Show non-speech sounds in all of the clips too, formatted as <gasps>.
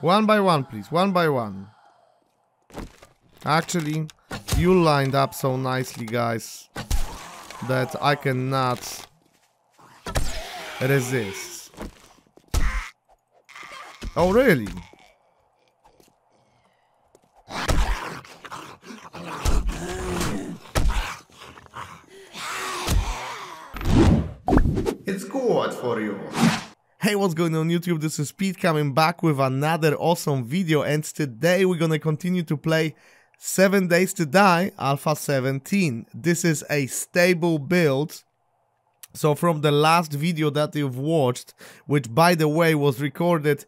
One by one, please. One by one. Actually, you lined up so nicely, guys, that I cannot resist. Oh, really? It's good for you. Hey, what's going on YouTube? This is Pete coming back with another awesome video and today we're gonna continue to play 7 Days to Die Alpha 17. This is a stable build. So from the last video that you've watched, which by the way was recorded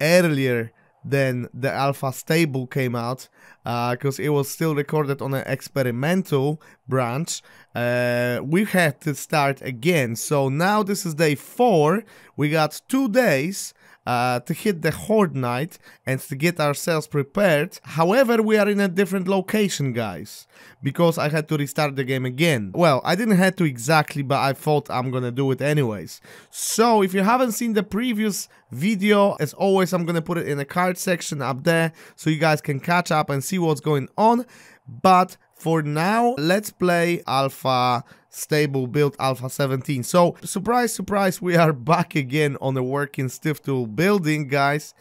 earlier than the alpha stable came out because uh, it was still recorded on an experimental branch uh, we had to start again. So now this is day four. We got two days uh, to hit the Horde Night and to get ourselves prepared. However, we are in a different location, guys, because I had to restart the game again. Well, I didn't have to exactly, but I thought I'm gonna do it anyways. So, if you haven't seen the previous video, as always, I'm gonna put it in the card section up there, so you guys can catch up and see what's going on. But for now, let's play Alpha stable build Alpha 17. So, surprise, surprise, we are <laughs> back again on the working stiff tool building, guys.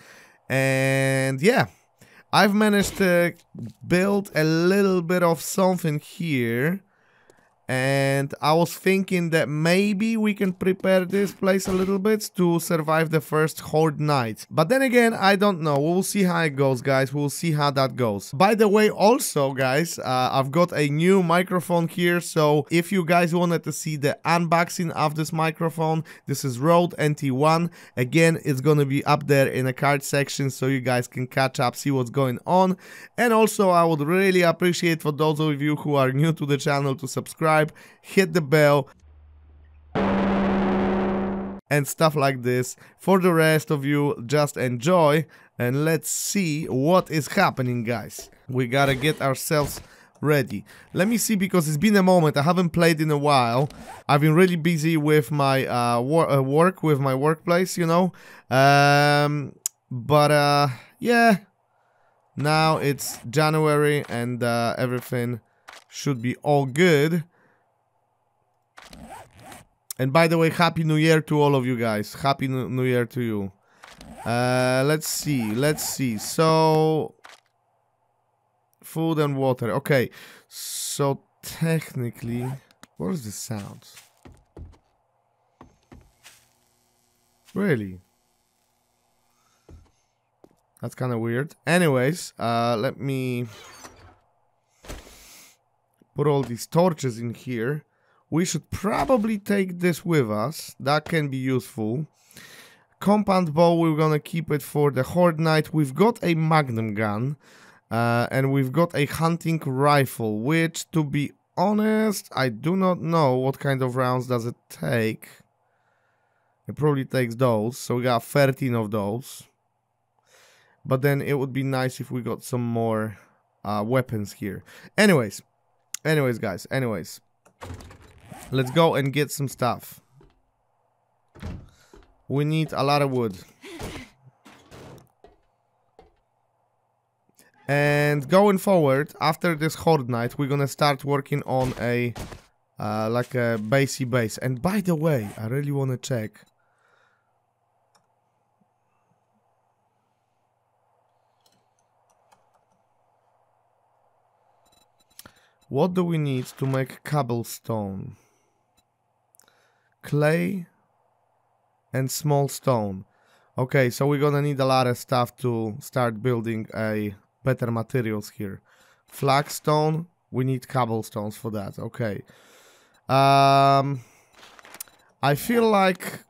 And yeah, I've managed to build a little bit of something here and I was thinking that maybe we can prepare this place a little bit to survive the first Horde night. But then again, I don't know. We'll see how it goes, guys. We'll see how that goes. By the way, also, guys, uh, I've got a new microphone here. So if you guys wanted to see the unboxing of this microphone, this is Rode NT1. Again, it's gonna be up there in the card section so you guys can catch up, see what's going on. And also, I would really appreciate for those of you who are new to the channel to subscribe subscribe, hit the bell, and stuff like this. For the rest of you, just enjoy and let's see what is happening, guys. We gotta get ourselves ready. Let me see because it's been a moment. I haven't played in a while. I've been really busy with my uh, wor uh, work, with my workplace, you know. Um, but uh, yeah, now it's January and uh, everything should be all good. And by the way, Happy New Year to all of you guys. Happy New Year to you. Uh, let's see. Let's see. So, food and water. Okay. So, technically, what is the sound? Really? That's kind of weird. Anyways, uh, let me put all these torches in here. We should probably take this with us. That can be useful. Compound bow, we're gonna keep it for the Horde Night. We've got a magnum gun. Uh, and we've got a hunting rifle, which, to be honest, I do not know what kind of rounds does it take. It probably takes those, so we got 13 of those. But then it would be nice if we got some more uh, weapons here. Anyways, anyways, guys, anyways. Let's go and get some stuff. We need a lot of wood. And going forward, after this Horde Night, we're gonna start working on a, uh, like a basey base. And by the way, I really wanna check. What do we need to make cobblestone? Clay and small stone. Okay, so we're gonna need a lot of stuff to start building a better materials here. Flagstone, we need cobblestones for that. Okay. Um, I feel like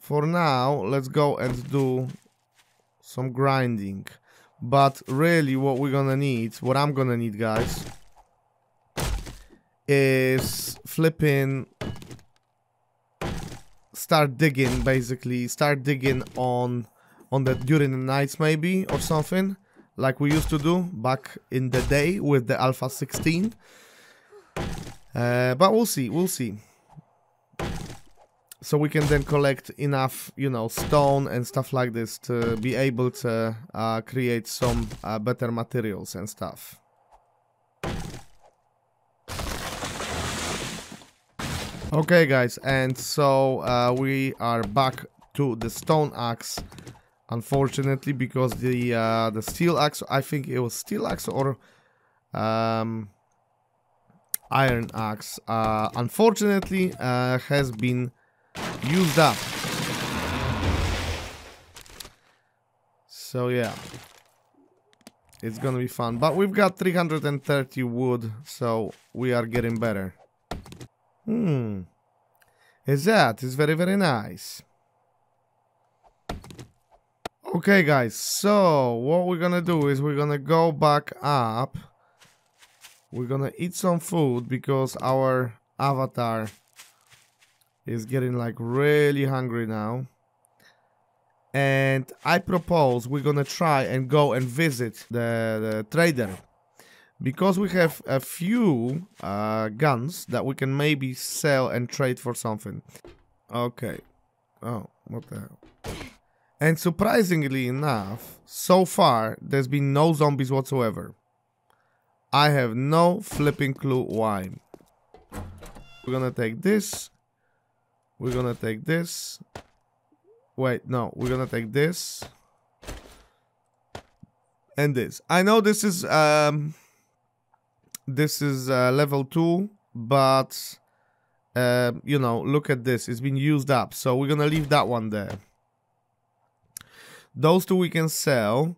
for now, let's go and do some grinding. But really what we're gonna need, what I'm gonna need, guys, is flipping start digging basically. Start digging on on the during the nights maybe or something like we used to do back in the day with the alpha 16 uh, but we'll see we'll see. So we can then collect enough, you know, stone and stuff like this to be able to uh, create some uh, better materials and stuff. Okay guys, and so uh, we are back to the stone axe unfortunately because the uh, the steel axe I think it was steel axe or um, iron axe uh, unfortunately uh, has been used up. So yeah. It's gonna be fun but we've got 330 wood so we are getting better hmm is that is very very nice Okay, guys, so what we're gonna do is we're gonna go back up. We're gonna eat some food because our avatar is getting like really hungry now. And I propose we're gonna try and go and visit the, the trader. Because we have a few uh, guns that we can maybe sell and trade for something. Okay. Oh, what the hell? And surprisingly enough, so far, there's been no zombies whatsoever. I have no flipping clue why. We're gonna take this. We're gonna take this. Wait, no, we're gonna take this. And this. I know this is, um... This is uh, level 2, but... Uh, you know, look at this. It's been used up. So we're gonna leave that one there. Those two we can sell.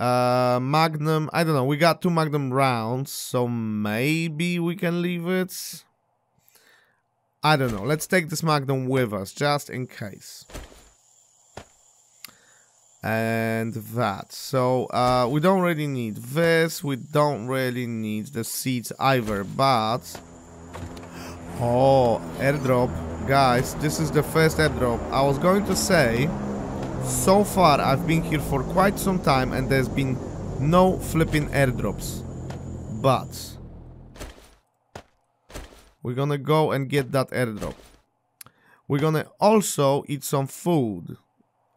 Uh, Magnum, I don't know. We got two Magnum rounds, so maybe we can leave it. I don't know. Let's take this Magnum with us, just in case. And that. So, uh, we don't really need this. We don't really need the seeds either, but... Oh, airdrop. Guys, this is the first airdrop. I was going to say so far, I've been here for quite some time and there's been no flipping airdrops. But... We're gonna go and get that airdrop. We're gonna also eat some food.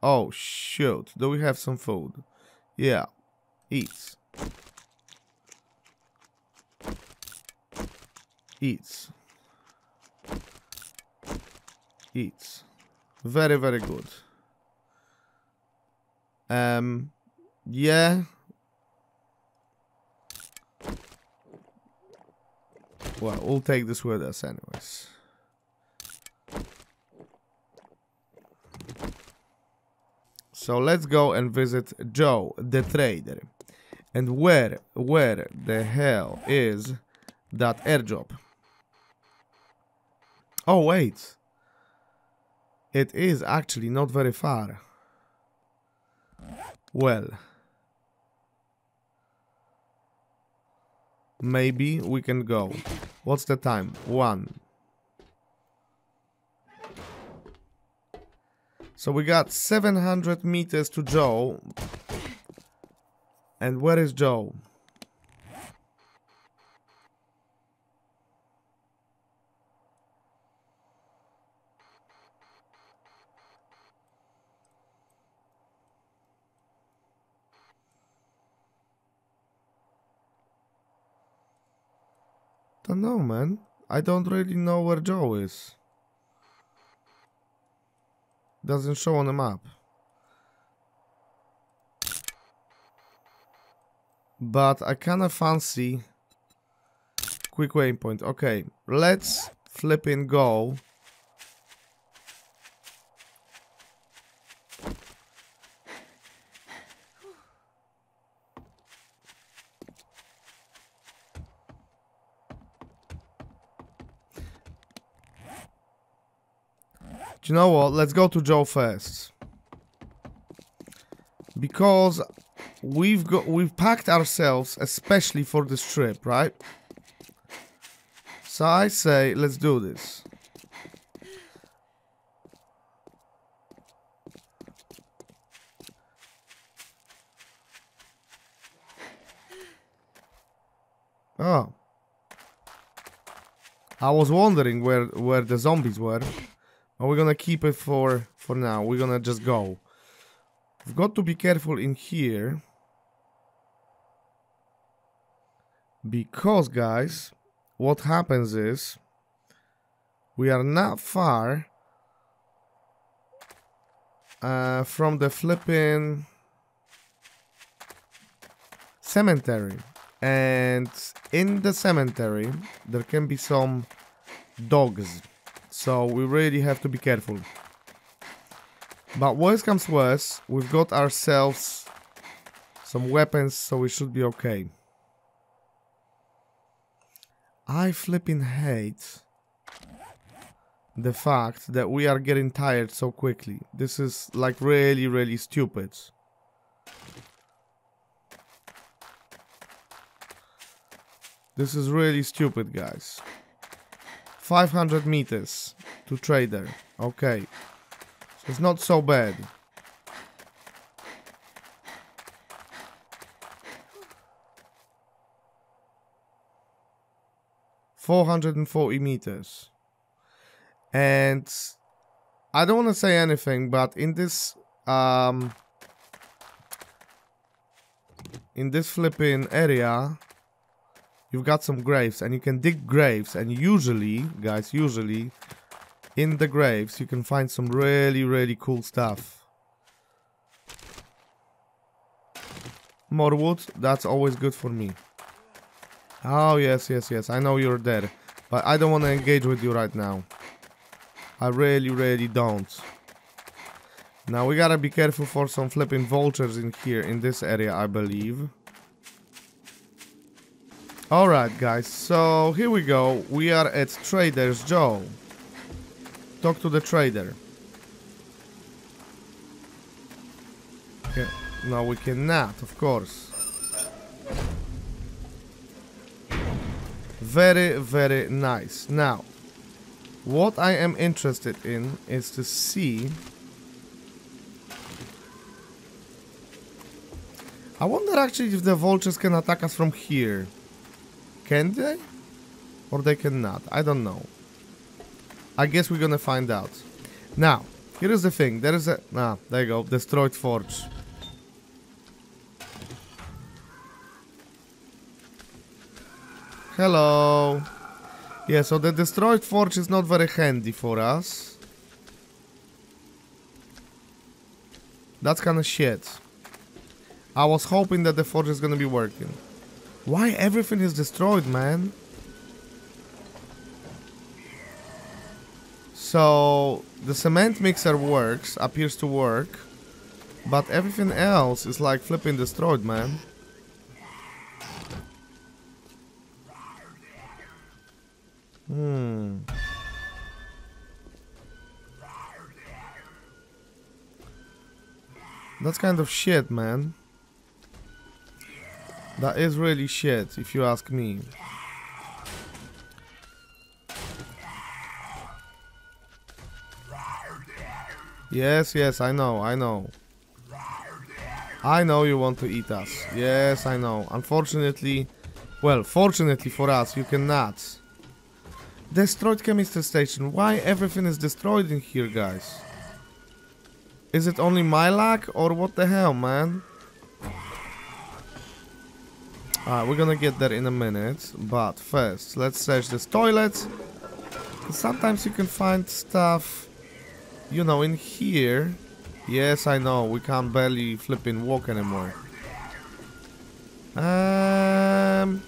Oh, shoot. Do we have some food? Yeah. Eat. Eats. Eats. Very, very good. Um, yeah. Well, we'll take this with us anyways. So let's go and visit Joe, the trader. And where, where the hell is that airdrop? Oh, wait. It is actually not very far. Well. Maybe we can go. What's the time? One. So we got 700 meters to Joe. And where is Joe? Don't know, man. I don't really know where Joe is. Doesn't show on the map. But I kinda fancy quick waypoint. Okay, let's flipping and you know what? Let's go to Joe first. Because we've got we've packed ourselves especially for this trip, right? So I say let's do this. Oh. I was wondering where where the zombies were. We're gonna keep it for, for now. We're gonna just go. We've got to be careful in here. Because, guys, what happens is we are not far uh, from the flipping cemetery and in the cemetery there can be some dogs so we really have to be careful but worst comes worse we've got ourselves some weapons so we should be okay I flipping hate the fact that we are getting tired so quickly. This is like really, really stupid. This is really stupid, guys. 500 meters to trader. Okay. So it's not so bad. Four hundred and forty meters. And I don't want to say anything, but in this um in this flipping area you've got some graves and you can dig graves and usually guys usually in the graves you can find some really really cool stuff. More wood that's always good for me. Oh yes yes yes i know you're there but i don't want to engage with you right now. I really really don't. Now we gotta be careful for some flipping vultures in here in this area i believe Alright guys, so here we go. We are at Trader's Joe. Talk to the trader. Okay. No, we cannot, of course. Very, very nice. Now, what I am interested in is to see... I wonder actually if the vultures can attack us from here. Can they? Or they cannot? I don't know. I guess we're gonna find out. Now, here is the thing. There is a... Ah, there you go. Destroyed forge. Hello. Yeah, so the destroyed forge is not very handy for us. That's kind of shit. I was hoping that the forge is gonna be working. Why everything is destroyed, man? So, the cement mixer works, appears to work, but everything else is like flipping destroyed, man. Hmm. That's kind of shit, man. That is really shit, if you ask me. Yes, yes, I know, I know. I know you want to eat us. Yes, I know. Unfortunately, well, fortunately for us, you cannot. Destroyed chemistry station. Why everything is destroyed in here, guys? Is it only my luck, or what the hell, man? Alright, we're gonna get there in a minute, but first, let's search this toilet. Sometimes you can find stuff, you know, in here. Yes, I know, we can't barely flipping walk anymore. Um...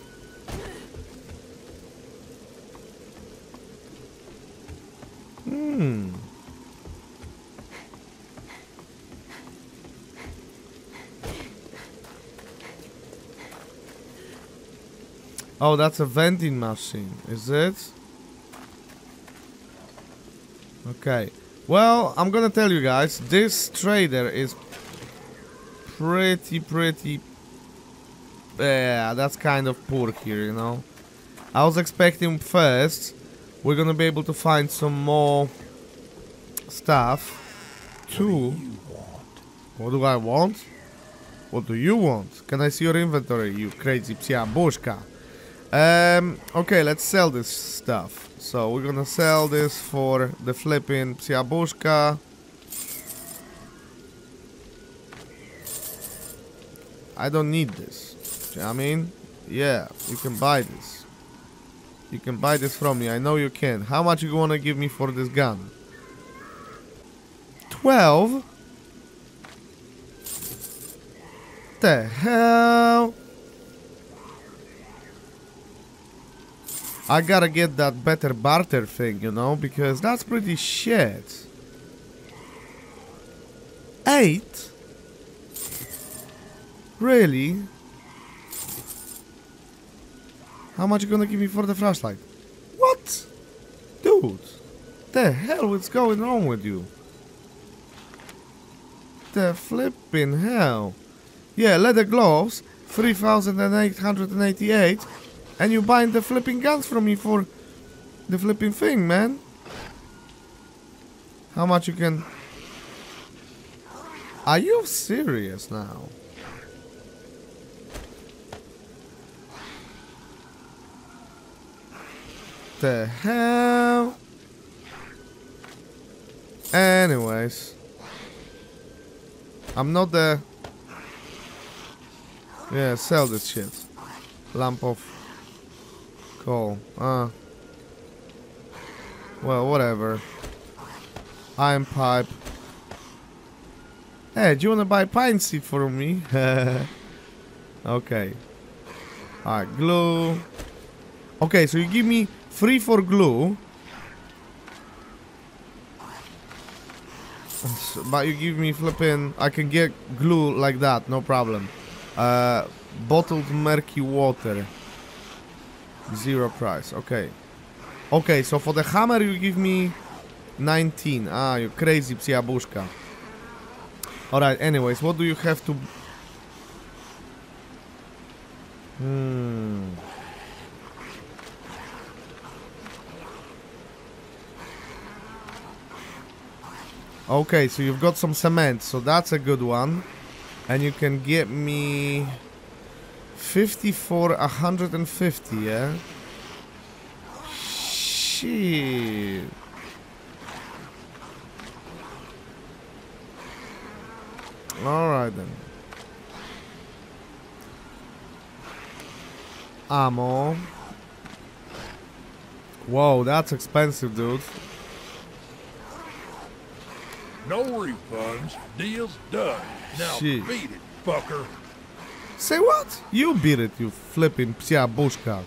Oh, that's a vending machine, is it? Okay. Well, I'm gonna tell you guys, this trader is pretty, pretty... Yeah, that's kind of poor here, you know? I was expecting first we're gonna be able to find some more stuff. Two. What do I want? What do you want? Can I see your inventory, you crazy psia bushka? Um, okay, let's sell this stuff. So we're gonna sell this for the flipping Psiabushka. I don't need this. You know I mean? Yeah, you can buy this. You can buy this from me. I know you can. How much you wanna give me for this gun? 12? The hell? I gotta get that better barter thing, you know, because that's pretty shit. Eight? Really? How much you gonna give me for the flashlight? What? Dude, the hell is going on with you? The flipping hell. Yeah, leather gloves, 3,888. And you buying the flipping guns from me for the flipping thing, man. How much you can... Are you serious now? The hell? Anyways. I'm not the... Yeah, sell this shit. Lamp of coal. Uh. Well, whatever. Iron pipe. Hey, do you wanna buy pine seed for me? <laughs> okay. Alright, glue. Okay, so you give me three for glue. But you give me flipping... I can get glue like that, no problem. Uh, bottled murky water. Zero price, okay. Okay, so for the hammer you give me 19. Ah, you crazy psiabushka. Alright, anyways, what do you have to... Hmm... Okay, so you've got some cement, so that's a good one. And you can get me 50 for 150, yeah? Shit. Alright then. Ammo. Whoa, that's expensive, dude. No refunds. Deal's done. Now Shit. beat it, fucker. Say what? You beat it, you flipping psiabushka.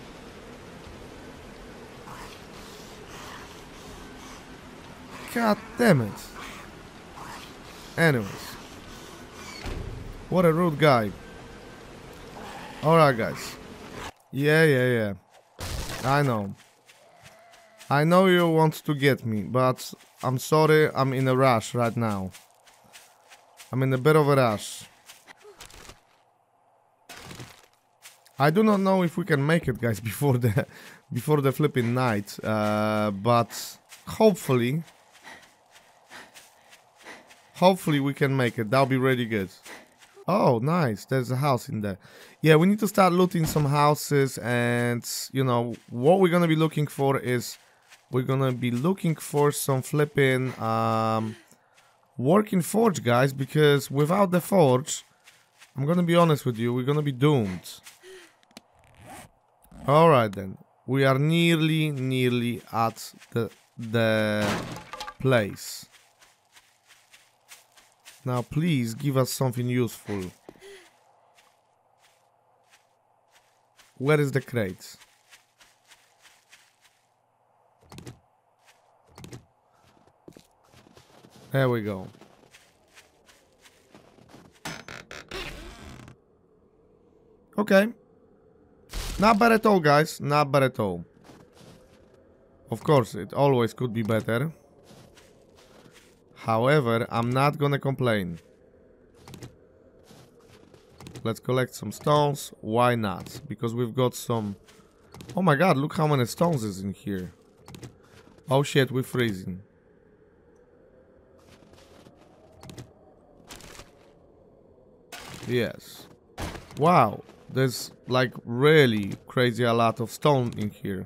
God damn it. Anyways. What a rude guy. Alright, guys. Yeah, yeah, yeah. I know. I know you want to get me, but I'm sorry, I'm in a rush right now. I'm in a bit of a rush. I do not know if we can make it, guys, <laughs> before the before the flipping night, uh, but hopefully, hopefully we can make it. That'll be really good. Oh, nice. There's a house in there. Yeah, we need to start looting some houses, and you know what we're gonna be looking for is we're gonna be looking for some flipping um, working forge, guys, because without the forge, I'm gonna be honest with you, we're gonna be doomed. Alright then. We are nearly, nearly at the, the place. Now please give us something useful. Where is the crate? There we go. Okay. Not bad at all, guys. Not bad at all. Of course, it always could be better. However, I'm not gonna complain. Let's collect some stones. Why not? Because we've got some... Oh my god, look how many stones is in here. Oh shit, we're freezing. Yes. Wow, there's like really crazy a lot of stone in here.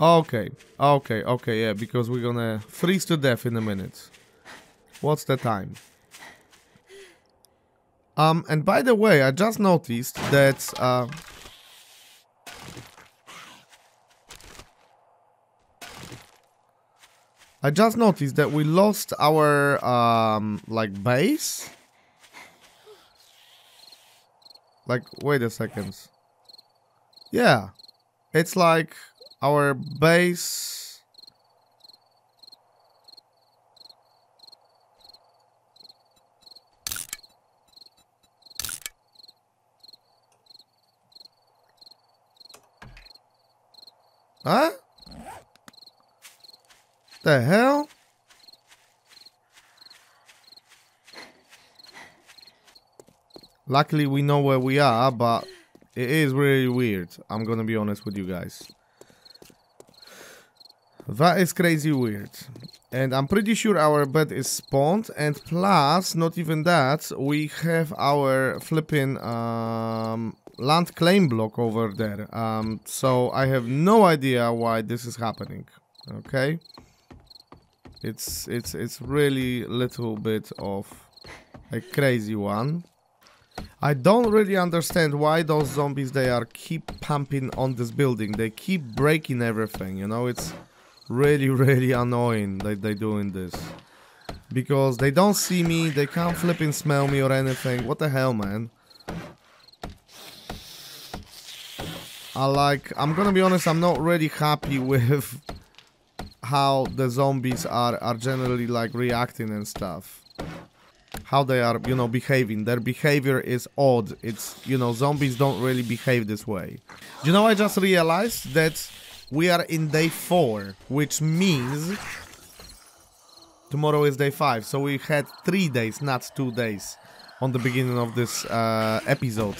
Okay, okay, okay, yeah, because we're gonna freeze to death in a minute. What's the time? Um, and by the way, I just noticed that, uh... I just noticed that we lost our, um, like, base. Like, wait a second. Yeah. It's like our base... Huh? The hell? Luckily we know where we are, but it is really weird. I'm gonna be honest with you guys. That is crazy weird. And I'm pretty sure our bed is spawned. And plus, not even that, we have our flipping um, land claim block over there. Um, so I have no idea why this is happening. Okay? It's, it's, it's really little bit of a crazy one. I don't really understand why those zombies they are keep pumping on this building. They keep breaking everything, you know, it's really <laughs> really annoying that they're doing this. Because they don't see me, they can't flipping smell me or anything. What the hell, man? I like I'm gonna be honest, I'm not really happy <laughs> with how the zombies are are generally like reacting and stuff how they are, you know, behaving. Their behavior is odd. It's, you know, zombies don't really behave this way. You know, I just realized that we are in day 4, which means tomorrow is day 5. So we had 3 days, not 2 days on the beginning of this uh, episode.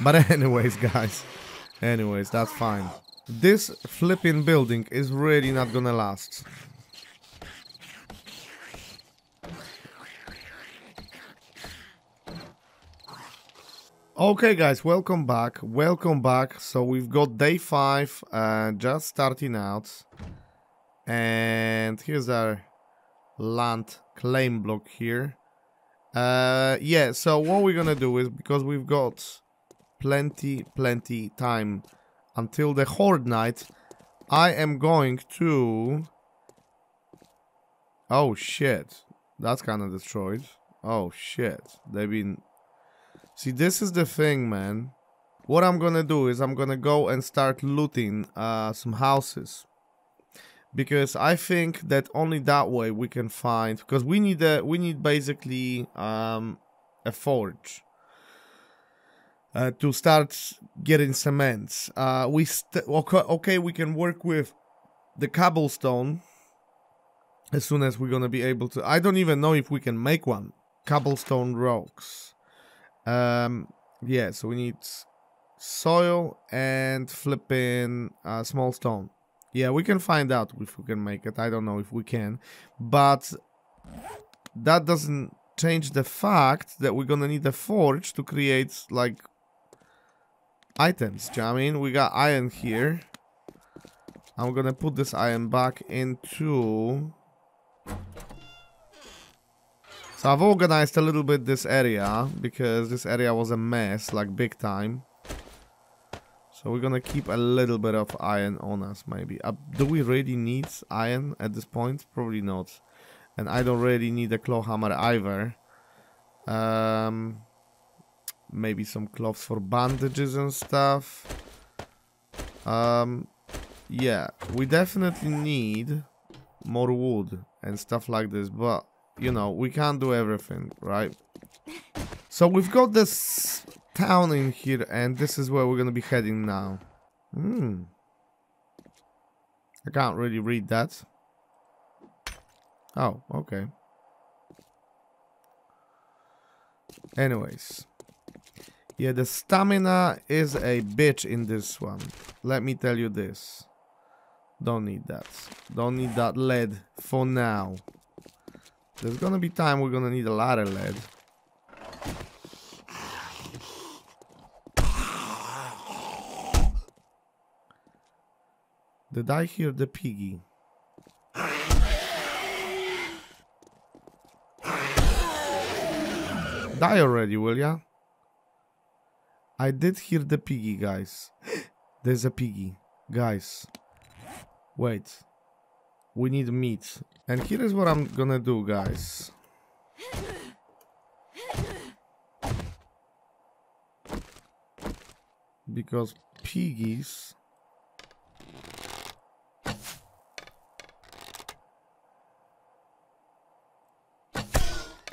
But <laughs> anyways, guys, anyways, that's fine. This flipping building is really not gonna last. Okay guys, welcome back, welcome back. So we've got day 5, uh, just starting out. And here's our land claim block here. Uh, yeah, so what we're gonna do is, because we've got plenty, plenty time until the Horde Night, I am going to... Oh shit, that's kind of destroyed. Oh shit, they've been See, this is the thing, man. What I'm gonna do is I'm gonna go and start looting uh, some houses. Because I think that only that way we can find... Because we need a, we need basically um, a forge. Uh, to start getting cements. Uh, we okay, okay, we can work with the cobblestone as soon as we're gonna be able to. I don't even know if we can make one. Cobblestone rocks. Um, yeah, so we need soil and flipping uh, small stone. Yeah, we can find out if we can make it. I don't know if we can. But that doesn't change the fact that we're gonna need a forge to create, like, items. You know I mean? We got iron here. I'm gonna put this iron back into so I've organized a little bit this area because this area was a mess, like big time. So we're gonna keep a little bit of iron on us, maybe. Uh, do we really need iron at this point? Probably not. And I don't really need a claw hammer either. Um, maybe some cloths for bandages and stuff. Um, yeah, we definitely need more wood and stuff like this, but you know, we can't do everything, right? So we've got this town in here, and this is where we're gonna be heading now. Hmm. I can't really read that. Oh, okay. Anyways. Yeah, the stamina is a bitch in this one. Let me tell you this. Don't need that. Don't need that lead for now. There's gonna be time we're gonna need a lot of lead. Did I hear the piggy? Die already, will ya? I did hear the piggy, guys. <gasps> There's a piggy. Guys. Wait. We need meat. And here is what I'm gonna do, guys. Because piggies...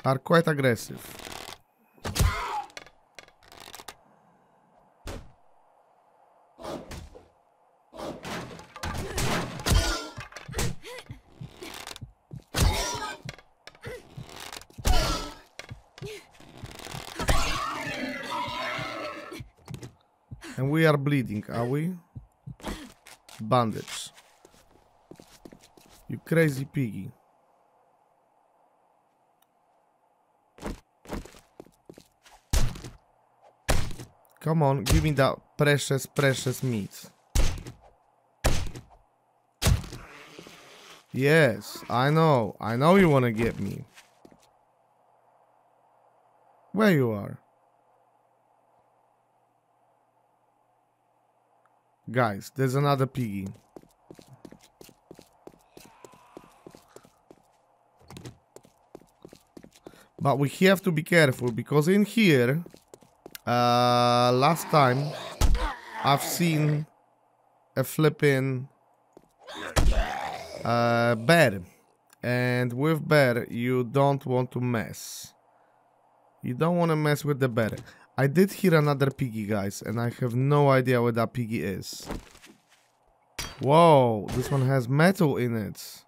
are quite aggressive. Bleeding, are we? Bandage. You crazy piggy. Come on, give me that precious, precious meat. Yes, I know. I know you want to get me. Where you are? Guys, there's another piggy. But we have to be careful because in here uh, last time I've seen a flipping uh, bear. And with bear you don't want to mess. You don't want to mess with the bear I did hear another piggy guys and I have no idea where that piggy is whoa this one has metal in it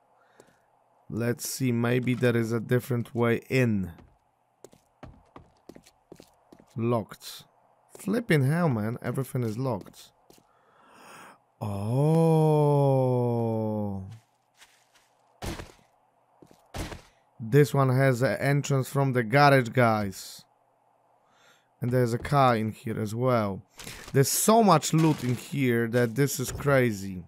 let's see maybe there is a different way in Locked. Flipping hell, man. Everything is locked. Oh. This one has an entrance from the garage, guys. And there's a car in here as well. There's so much loot in here that this is crazy.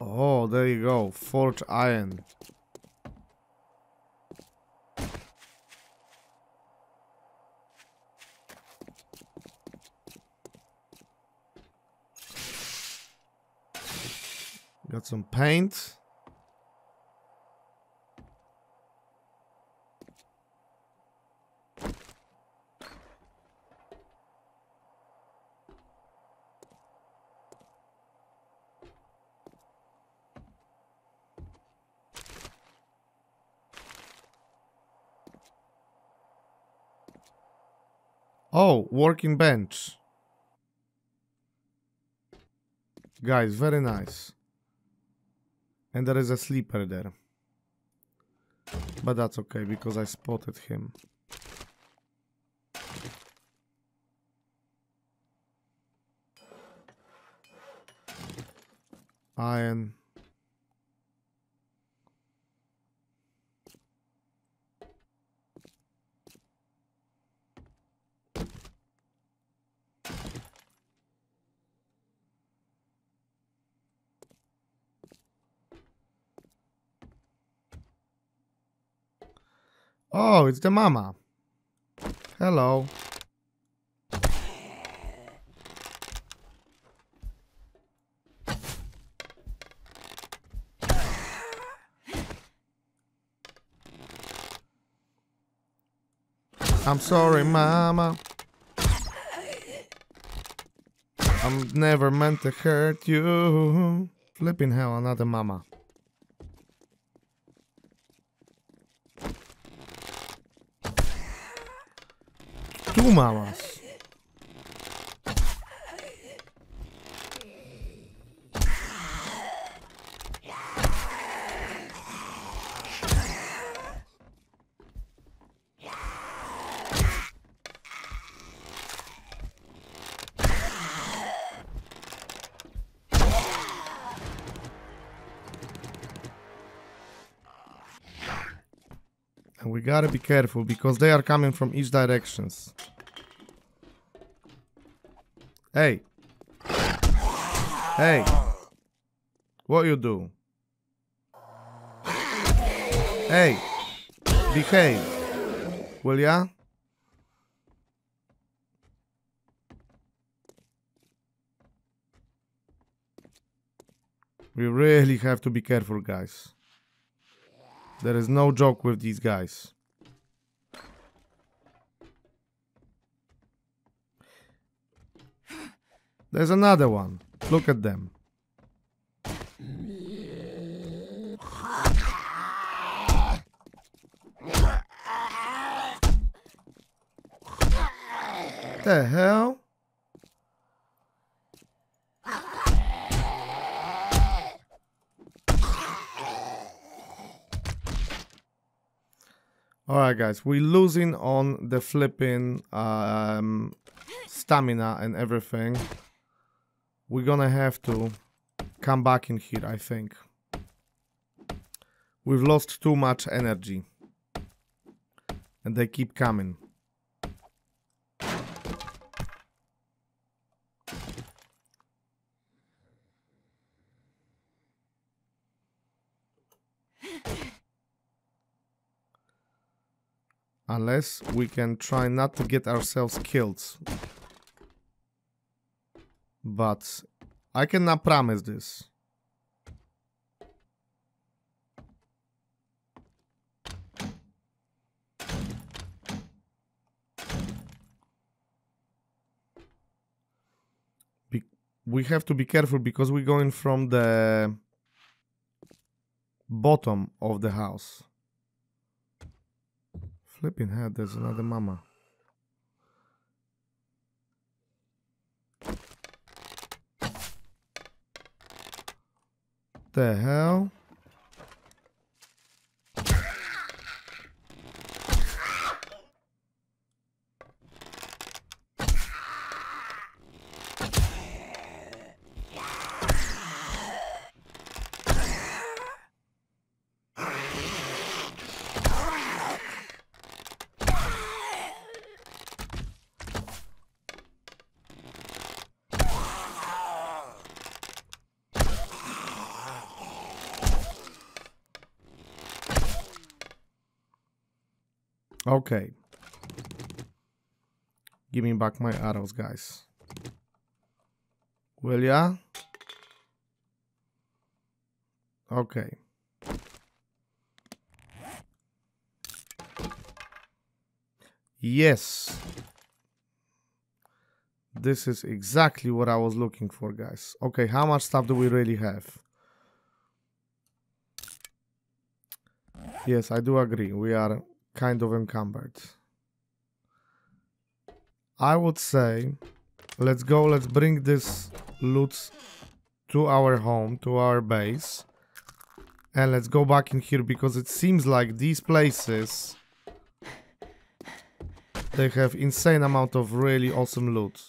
Oh, there you go. Forged iron. Got some paint. Oh, working bench. Guys, very nice. And there is a sleeper there. But that's okay, because I spotted him. Iron. Oh, it's the mama. Hello. I'm sorry, mama. I'm never meant to hurt you. Flipping hell, another mama. And we gotta be careful because they are coming from each directions. Hey, Hey. What you do? Hey. Behave. Will ya? We really have to be careful, guys. There is no joke with these guys. There's another one. Look at them. The hell? Alright guys, we're losing on the flipping um, stamina and everything. We're gonna have to come back in here, I think. We've lost too much energy. And they keep coming. Unless we can try not to get ourselves killed. But I cannot promise this. We have to be careful because we're going from the bottom of the house. Flipping head, there's another mama. The hell? Okay. Give me back my arrows, guys. Will ya? Okay. Yes. This is exactly what I was looking for, guys. Okay, how much stuff do we really have? Yes, I do agree. We are kind of encumbered. I would say, let's go, let's bring this loot to our home, to our base. And let's go back in here because it seems like these places they have insane amount of really awesome loot.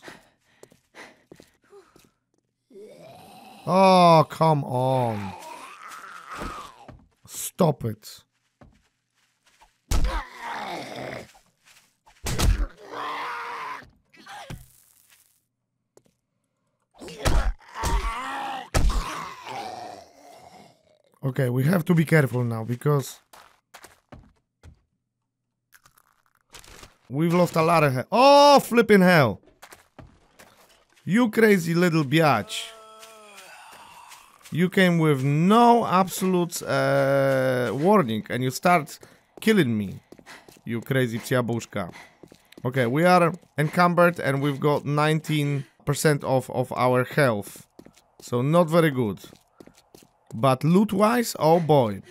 Oh, come on. Stop it. Okay, we have to be careful now because we've lost a lot of hell. Oh, flipping hell! You crazy little biatch. You came with no absolute uh, warning and you start killing me. You crazy ciabushka. Okay, we are encumbered and we've got 19% off of our health. So not very good. But loot-wise, oh boy,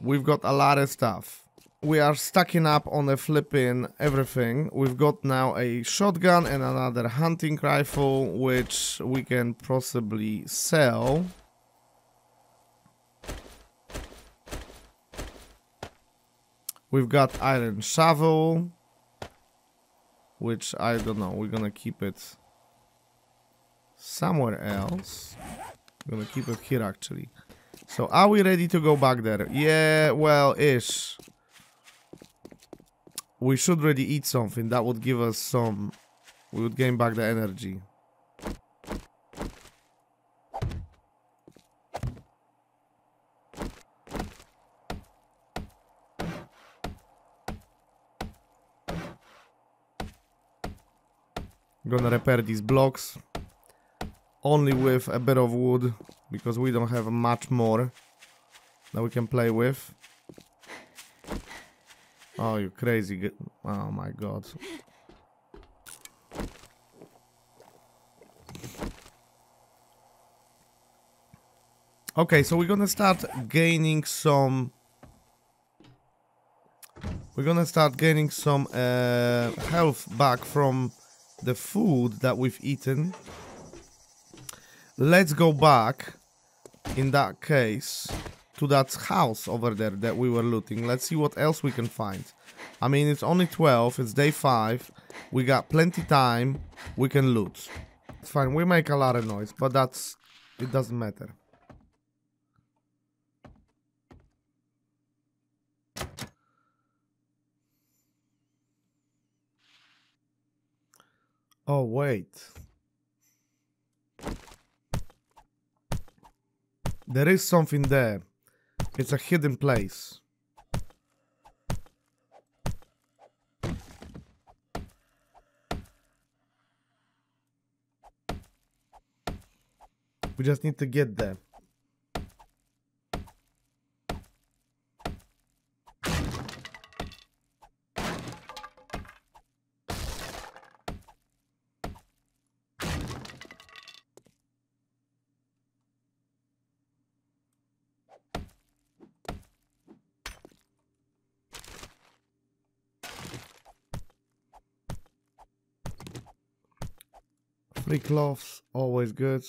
we've got a lot of stuff. We are stacking up on a flipping everything. We've got now a shotgun and another hunting rifle, which we can possibly sell. We've got iron shovel, which I don't know, we're gonna keep it somewhere else. I'm gonna keep it here actually. So are we ready to go back there? Yeah, well, ish. We should really eat something. That would give us some... We would gain back the energy. Gonna repair these blocks. Only with a bit of wood because we don't have much more that we can play with. Oh, you crazy. Oh my god. Okay, so we're gonna start gaining some. We're gonna start gaining some uh, health back from the food that we've eaten. Let's go back, in that case, to that house over there that we were looting. Let's see what else we can find. I mean, it's only 12, it's day 5. We got plenty time, we can loot. It's fine, we make a lot of noise, but that's... It doesn't matter. Oh, wait. There is something there. It's a hidden place. We just need to get there. Free cloths, always good.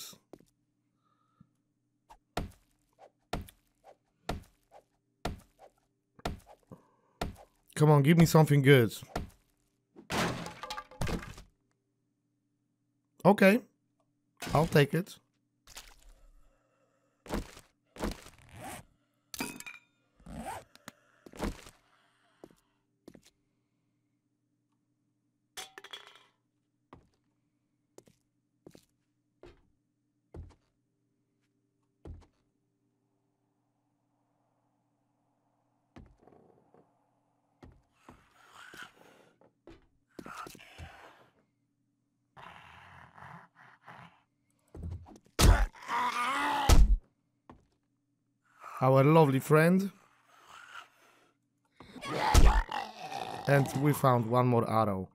Come on, give me something good. Okay. I'll take it. Our lovely friend. And we found one more arrow.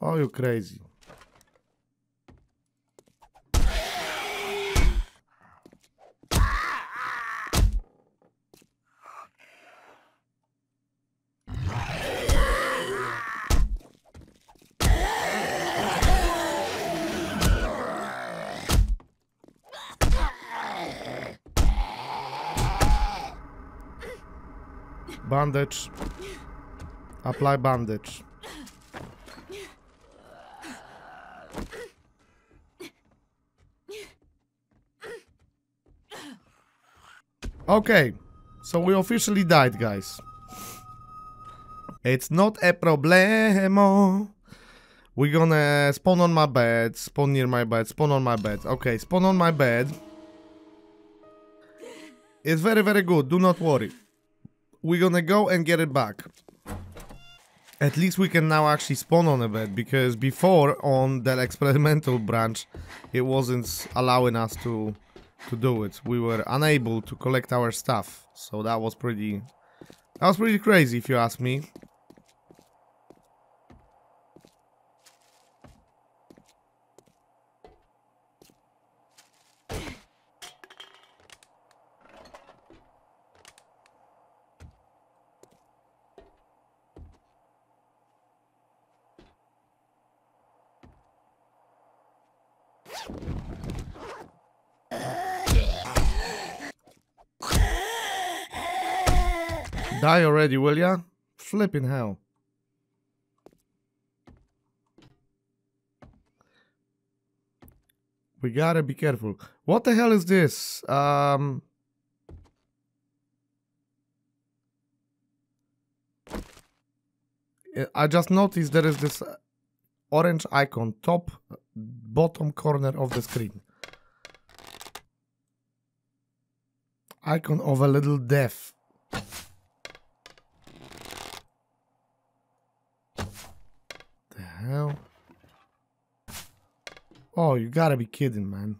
Oh, you crazy. Bandage. Apply bandage. Okay, so we officially died, guys. It's not a problemo. We're gonna spawn on my bed, spawn near my bed, spawn on my bed. Okay, spawn on my bed. It's very, very good, do not worry. We're gonna go and get it back. At least we can now actually spawn on a bed, because before on that experimental <laughs> branch, it wasn't allowing us to to do it. We were unable to collect our stuff, so that was pretty that was pretty crazy if you ask me. Die already, will ya? Flipping hell. We gotta be careful. What the hell is this? Um... I- just noticed there is this uh, orange icon top bottom corner of the screen. Icon of a little death. Hell? Oh, you gotta be kidding, man.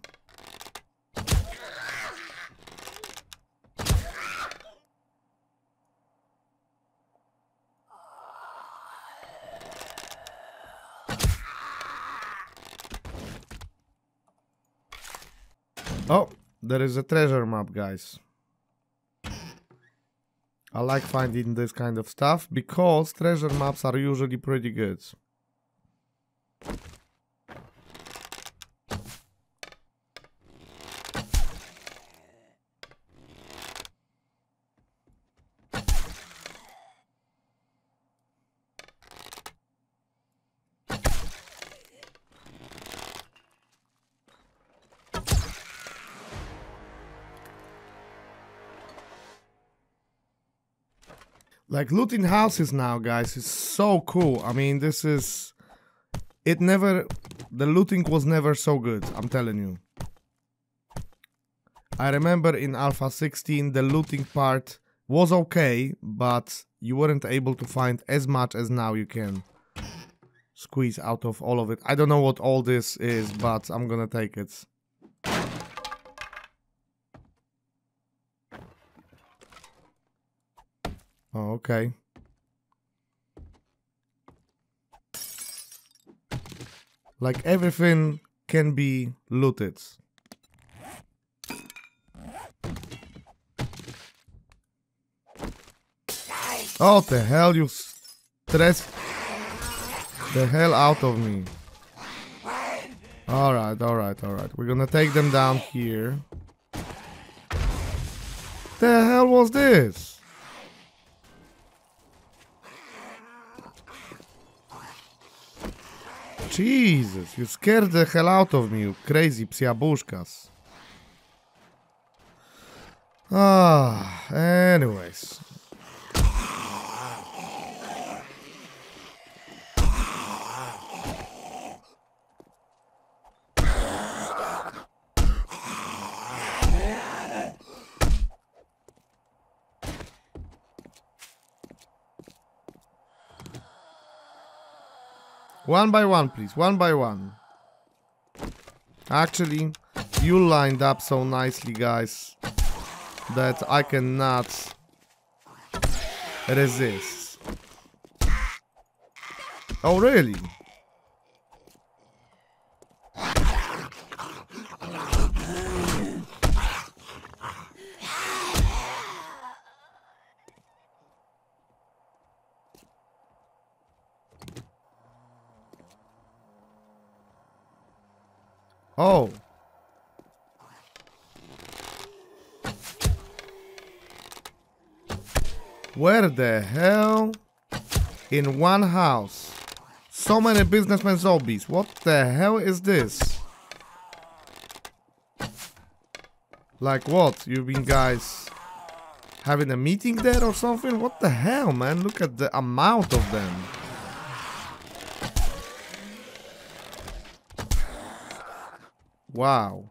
Oh, there is a treasure map, guys. I like finding this kind of stuff because treasure maps are usually pretty good. Like looting houses now, guys, is so cool. I mean, this is... It never... The looting was never so good, I'm telling you. I remember in Alpha 16 the looting part was okay, but you weren't able to find as much as now you can squeeze out of all of it. I don't know what all this is, but I'm gonna take it. Oh, okay. Like everything can be looted. Oh, the hell you stress the hell out of me. Alright, alright, alright. We're gonna take them down here. The hell was this? Jesus, you scared the hell out of me, you crazy psiabushkas. Ah, anyways. One by one, please. One by one. Actually, you lined up so nicely, guys, that I cannot resist. Oh, really? Oh. Where the hell? In one house. So many businessmen zombies. What the hell is this? Like what? You been guys having a meeting there or something? What the hell, man? Look at the amount of them. Wow.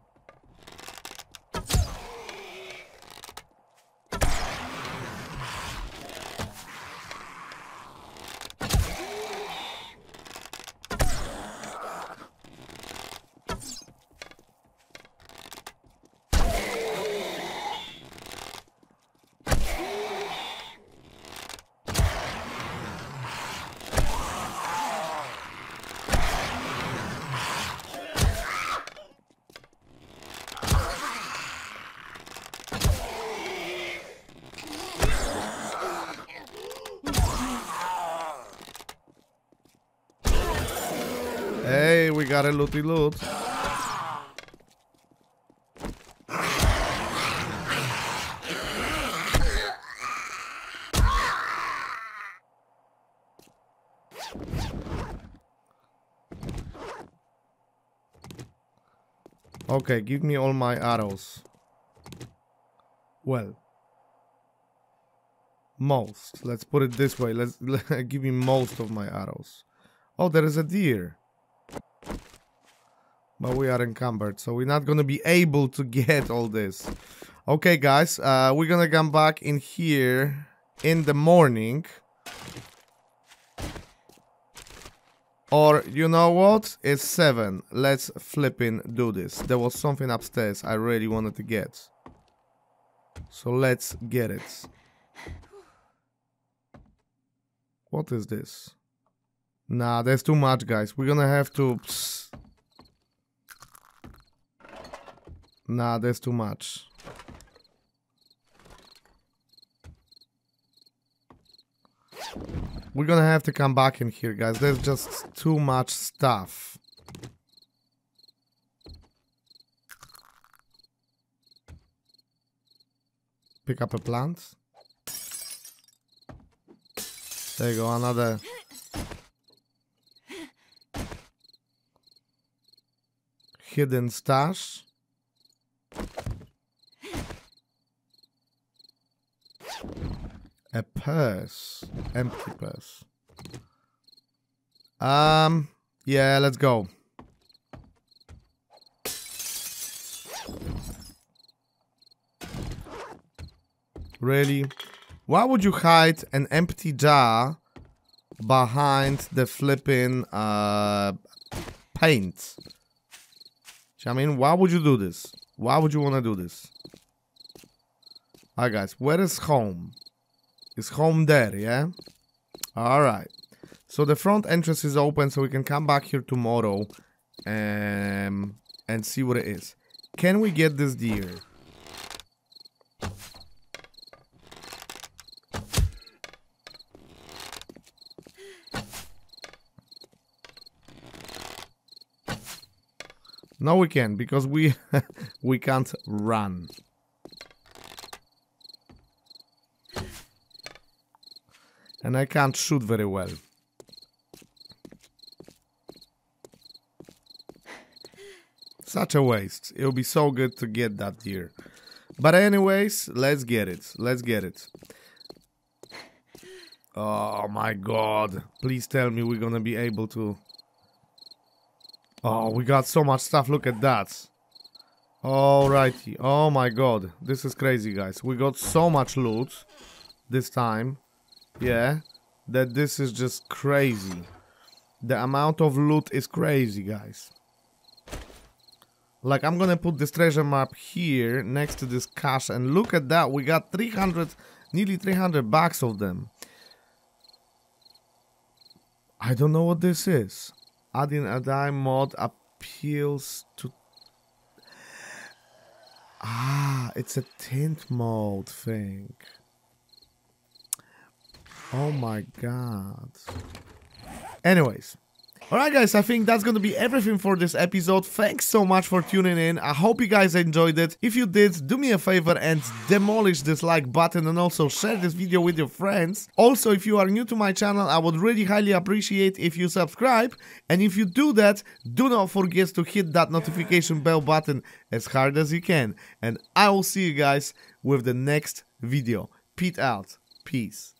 Okay, give me all my arrows. Well. Most. Let's put it this way. Let's <laughs> give me most of my arrows. Oh, there is a deer. But we are encumbered, so we're not gonna be able to get all this. Okay, guys, uh, we're gonna come back in here in the morning. Or, you know what? It's 7. Let's flipping do this. There was something upstairs I really wanted to get. So let's get it. What is this? Nah, there's too much, guys. We're gonna have to... Psst. Nah, there's too much. We're gonna have to come back in here, guys. There's just too much stuff. Pick up a plant. There you go, another... Hidden stash. A purse. Empty purse. Um, yeah, let's go. Really? Why would you hide an empty jar behind the flipping uh, paint? I mean, why would you do this? Why would you want to do this? Alright guys, where is home? Is home there, yeah? Alright. So the front entrance is open so we can come back here tomorrow um, and see what it is. Can we get this deer? No, we can because we <laughs> we can't run. And I can't shoot very well. Such a waste. It would be so good to get that deer. But anyways, let's get it. Let's get it. Oh my god. Please tell me we're gonna be able to... Oh, we got so much stuff. Look at that. Alrighty. Oh my god. This is crazy, guys. We got so much loot this time. Yeah. That this is just crazy. The amount of loot is crazy, guys. Like, I'm gonna put this treasure map here next to this cache. And look at that. We got 300, nearly 300 bucks of them. I don't know what this is. Adding a dye mod appeals to... Ah, it's a tint mode thing. Oh my god. Anyways. Alright guys, I think that's gonna be everything for this episode. Thanks so much for tuning in. I hope you guys enjoyed it. If you did, do me a favor and demolish this like button and also share this video with your friends. Also, if you are new to my channel, I would really highly appreciate if you subscribe. And if you do that, do not forget to hit that notification bell button as hard as you can. And I will see you guys with the next video. Pete out. Peace.